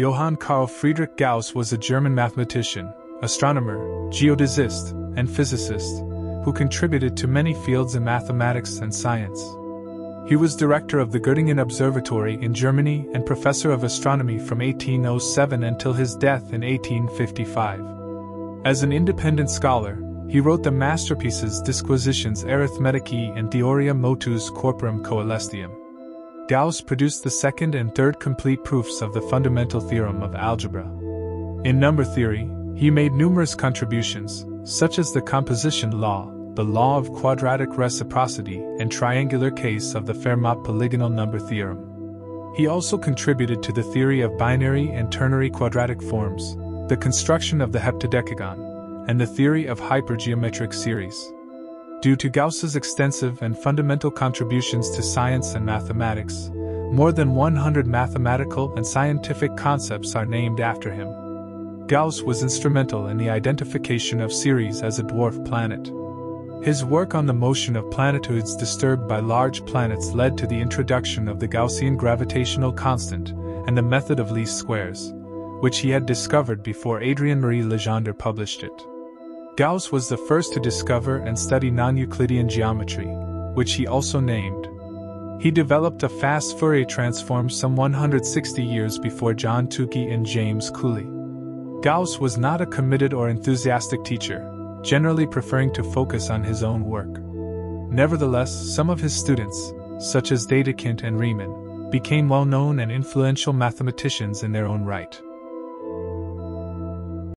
Johann Carl Friedrich Gauss was a German mathematician, astronomer, geodesist, and physicist who contributed to many fields in mathematics and science. He was director of the Göttingen Observatory in Germany and professor of astronomy from 1807 until his death in 1855. As an independent scholar, he wrote the masterpieces Disquisitiones Arithmeticae and Theoria Motus Corporum Coelestium. Gauss produced the second and third complete proofs of the fundamental theorem of algebra. In number theory, he made numerous contributions, such as the composition law, the law of quadratic reciprocity, and triangular case of the Fermat polygonal number theorem. He also contributed to the theory of binary and ternary quadratic forms, the construction of the heptadecagon, and the theory of hypergeometric series. Due to Gauss's extensive and fundamental contributions to science and mathematics, more than 100 mathematical and scientific concepts are named after him. Gauss was instrumental in the identification of Ceres as a dwarf planet. His work on the motion of planetoids disturbed by large planets led to the introduction of the Gaussian gravitational constant and the method of least squares, which he had discovered before Adrien Marie Legendre published it. Gauss was the first to discover and study non Euclidean geometry, which he also named. He developed a fast Fourier transform some 160 years before John Tukey and James Cooley. Gauss was not a committed or enthusiastic teacher, generally preferring to focus on his own work. Nevertheless, some of his students, such as Dedekind and Riemann, became well known and influential mathematicians in their own right.